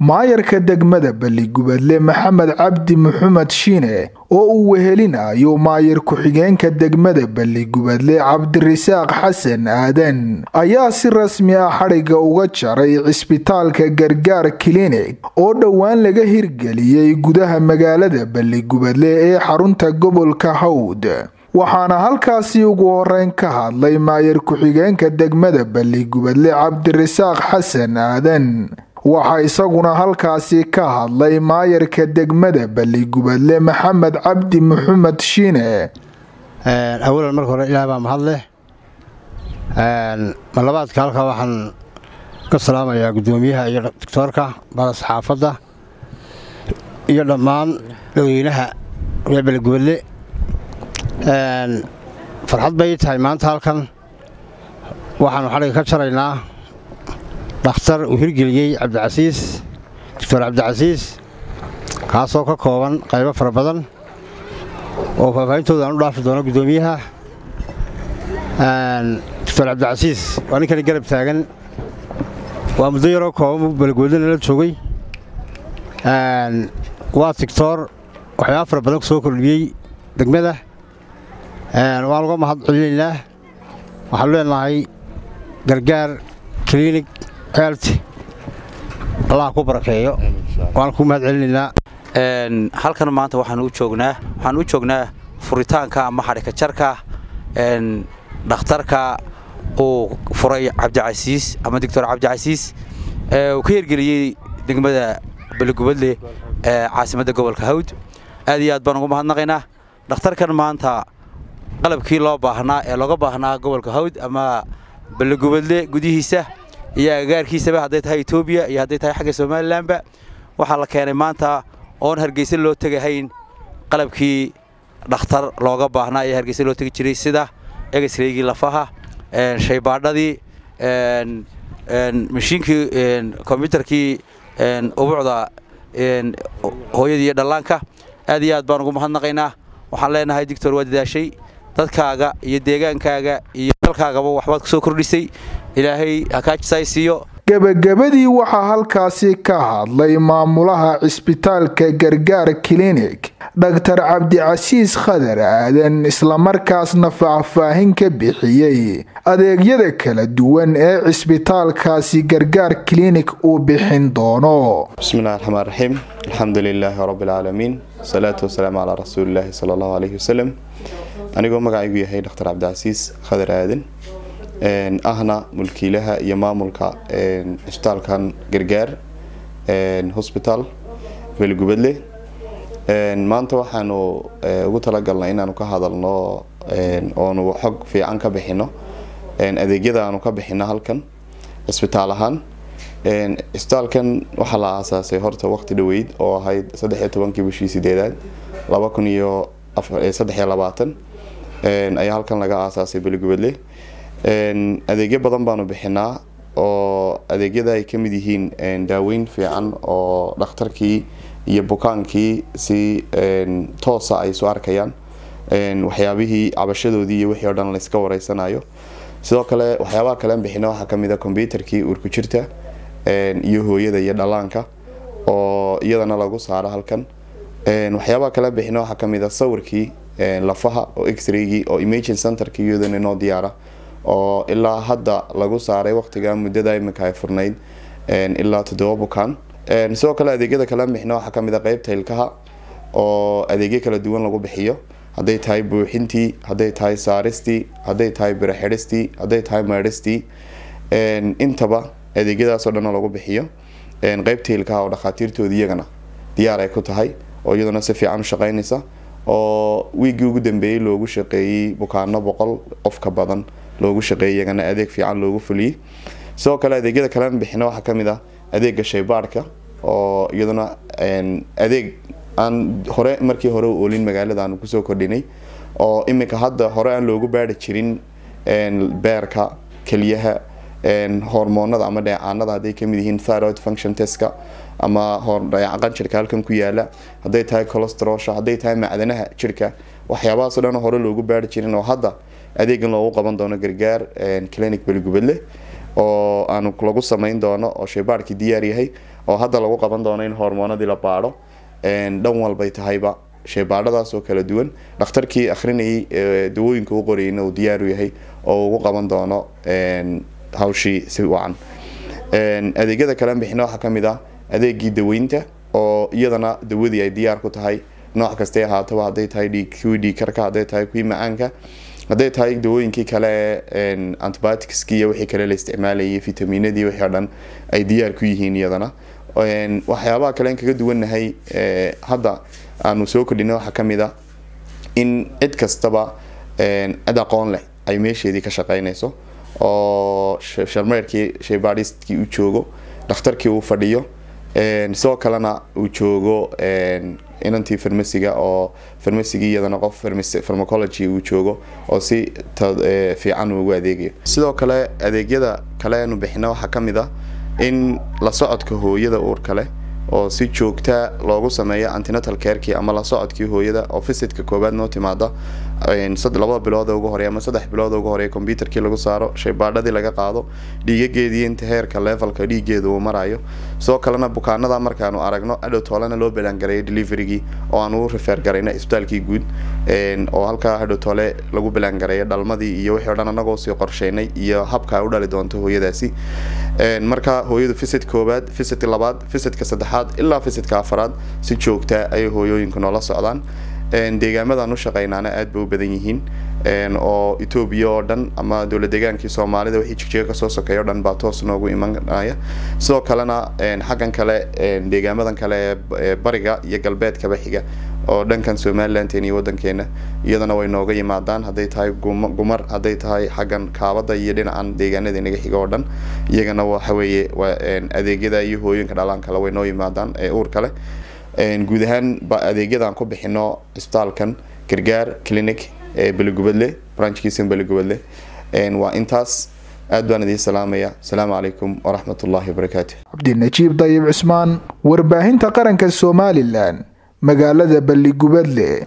maayarka degmada balligubadle maxamed cabdi maxamed shiine oo uu wehelinayo maayar ku-xigeenka degmada balligubadle cabdirasaaq xasan aadan ayaa si rasmi ah xadhigga uga jaray cisbitaalka gargaar kilinig oo dhowaan laga hirgeliyey gudaha magaalada balligubadle ee xarunta gobolka hawd. Waxaana halkaasi ugu horeyn ka hadlay maayar ku-xigeenka degmada balligubadle cabdirasaaq xasan aadan waxaa isaguna halkaasi ka hadlay maayarka degmada balligubadle maxamed cabdi maxamed shiine awalan marka hore ilaah baa mahad leh marlabaadka halkaa waxaan ka salaamayaa guddoomiyaha iyo doctoorka bada saxaafadda iyo dhammaan dadweynaha reer balligubadle farxad bay tahay maanta halkan. Waxaanu xadhiga ka jaraynaa dhakhtar uu hirgeliyey cabdicasiis doctor cabdicasiis kaasoo ka kooban qaybo fara badan oo faahfaahintooda aan u dhaafi doono guddoomiyaha. Doctor cabdicasiis waa ninkani garab taagan. Waa muddo yaroo kooban balgoodlana la joogay. Waa tigtoor waxyaaba fara badan ku soo kordhiyey degmada. Waan uga mahad celinaynaa waxaanu leenahay gargaar klinig helt allah ku barakeeyo. Waan ku mahad celinaynaa halkan maanta waxaan u joognaa waxaan u joognaa furitaanka ama xadhika jarka dhakhtarka uu furay cabdicasiis ama doctor cabdicasiis uu ka hirgeliyey degmada balligubadle ee caasimadda gobolka hawd. Aad iyo aad baan ugu mahadnaqaynaa. Dhakhtarkan maanta qalabkii loo baahnaa ee looga baahnaa gobolka hawd ama balligubadle gudihiisa iyo agagaarkiisaba hadday tahay etoobiya iyo hadday tahay xagga somalilanba waxaa la keenay maanta oon hargeysa loo tegahayn qalabkii dhakhtar looga baahnaa ee hargeysa loo tegi jiray sida egesreygii lafaha shaybaadhadii mashiinkii kombyutarkii ubucda hooyadii iyo dhallaanka. Aad iyo aad baan ugu mahadnaqaynaa. Waxaan leenahay dictor waa dadaashay dadkaaga iyo deegaankaaga iyo dalkaagaba waxbaad ku soo kordhisay. Ilaahay hakaajisay siiyo. Gebagabadii waxaa halkaasi ka hadlay maamulaha cisbitaalka gargaar kilinig dhaktar cabdicasiis khadar aadan islamarkaasna faahfaahin ka bixiyey. Adeegyada kala duwan ee cisbitaalkaasi gargaar kilinig uu bixin doono. Bismillahi raxmaan raxiim alxamdu lilaahi rabbilcaalamiin wasalaatu wasalaamu calaa rasuulilaahi sala allahu caleyhi wasalam anigoo magacaygu yahay dhaktar cabdicasiis khadar aadan ahna mulkiilaha iyo maamulka cisbitaalkan gargaar hosbitaal beelgubadle maanta waxaanu ugu talagalnay inaanu ka hadalno oonu xog fiican ka bixino. Adeegyada aanu ka bixino halkan cisbitaal ahaan. Cisbitaalkan waxaa la aasaasay horta waqti dhaweyd oo ahayd saddexiyo tobankii bishii sideedaad laba kun iyo saddexiyo labaatan ayaa halkan laga aasaasay beelgubadle adeegyo badan baanu bixinaa oo adeegyada ay ka mid yihiin daaweyn fiican oo dhakhtarkii iyo bukaankii si toosa ay soo arkayaan. Waxyaabihii cabashadoodii iyo wixii o dhan layska wareysanayo sidoo kale waxyaabaha kalean bixina waxaa ka mid a kombyutarkii uurku jirta iyo hooyada iyo dhallaanka oo iyadana lagu saaro halkan. Waxyaabaha kalean bixina waxaa ka mid a sawirkii lafaha oo x-raygii oo imagin centerka iyadana inoo diyaara oo ilaa hadda lagu saaray waqtiga muddada iminka ay furnayd ilaa toddoba bukaan. Sidoo kale adeegyada kala bixina waxaa ka mid a qeybta ilkaha oo adeegyo kala duwan lagu bixiyo. Hadday tahay buuxintii hadday tahay saaristii hadday tahay biraxidhistii hadday tahay meedhistii intaba adeegyadaasoo dhan lagu bixiyo. Qeybta ilkaha oo dhakhaatiirtooda iyagana diyaar ay ku tahay oo iyaduna si fiican u shaqeynaysa oo wiiggii ugu dambeeyey loogu shaqeeyey bukaano boqol qof ka badan loogu shaqeeyay iyagana adeeg fiican loogu fuliyey sidoo kale adeegyada kalena bixina waxaa ka mid ah adeega shaybaadhka oo iyaduna adeeg aan hore markii hore u oolin magaalada aanu ku soo kordhinay oo iminka hadda hore aan loogu baari jirin beerka keliyaha hormoonada ama dheecaanada hadday ka mid yihiin thyroid function testka ama qanjirka halkan ku yaalla. Hadday tahay colostrosha hadday tahay macdanaha jirka waxyaabahaasoo dhan hore loogu baari jirin oo hadda adeegan loogu qaban doono gargaar clinic beligubadle oo aanu lagu samayn doono oo shaybaarkii diyaar yahay oo hadda lagu qaban doono in hormoonadii la baadho. Dhan walbay tahayba sheebaadhadaas kala duwan. Dhakhtarkii akhrinayay dawooyinka u qorayna uu diyaaru yahay oo ugu qaban doono hawshii si wacan. Adeegyada kalen bixina waxaa ka mid ah adeegii daweynta oo iyadana dawadii ay diyaar ku tahay. Nooc kastay ahaataba hadday tahay kuwii dhiikarka hadday tahay kuwii macaanka hadday tahay dawooyinkii kale antibioticski iyo wixii kale la isticmaalayay vitaminadii wixii o dhan ay diyaar ku yihiin iyadana. Waxyaabaha kalen kaga duwannahay hadda aanu soo kordhina waxaa ka mid a in cid kastaba cid aqoon leh ay meesheedii ka shaqeynayso oo sharmeerkii shaybaadhistkii uu joogo dhakhtarkii uu fadhiyo sidoo kalena uu joogo inantii farmasiga oo farmasigii iyadana qof farmacology uu joogo oo si fiican ugu adeegayo. Sidoo kale adeegyada kale aanu bixina waxaa ka mid ah in la socodka hooyada uurka leh oo si joogta loogu sameeyo antinatal carekii ama la socodkii hooyada oo visitka koowaad noo timaada labada bilood ugu horey ama saddex bilood ugu horey combyuterkii lagu saaro shaybaadhadii laga qaado dhiigageedii inta heerka levelka dhiigeeda uu marayo. Sidoo kalena bukaanada markaanu aragno adhow toolena loo balangareeyo deliverygii oo aan u garayno isbitaalkii guud. Oo halkaa hadhow toole lagu balangareeyo dhalmadii iyo wixii o dhan anagoo sii qorsheynay iyo habka u dhali doonto hooyadaasi. Marka hooyadu visit koowaad visit labaad visitka saddexaad ilaa visitka afaraad si joogta ayay hooyooyinku noola socdaan deegaamadan u shaqeynaana aad bay u badan yihiin oo etoobiya oo dhan ama dowlad deegaankii soomaalida wixii jigjiga ka soo sokeeya o dhan baa toos noogu imanaya sidoo kalena xaggan kale deegaamadan kale ee bariga iyo galbeedkaba xiga oo dhankan somalilanten iyo wadankeena iyadana way nooga yimaadaan hadday tahay gumar hadday tahay xaggan kaabada iyo dhinacan deegaanada inaga xiga oo dhan iyagana waxaweeye adeegyada iyo hooyinka dhalaan kale way noo yimaadaan ee uur kale guud ahaan adeegyadan ku bixino isbitaalkan gargaar clinic ee beligubadle branchkiisan beligubadle waa intaas. Aad baan idiin salaamaya. Asalaamu calaykum waraxmat ullahi wabarakaatu cabdinajiib dayib cismaan warbaahinta qaranka somalilan magaalada balligubadle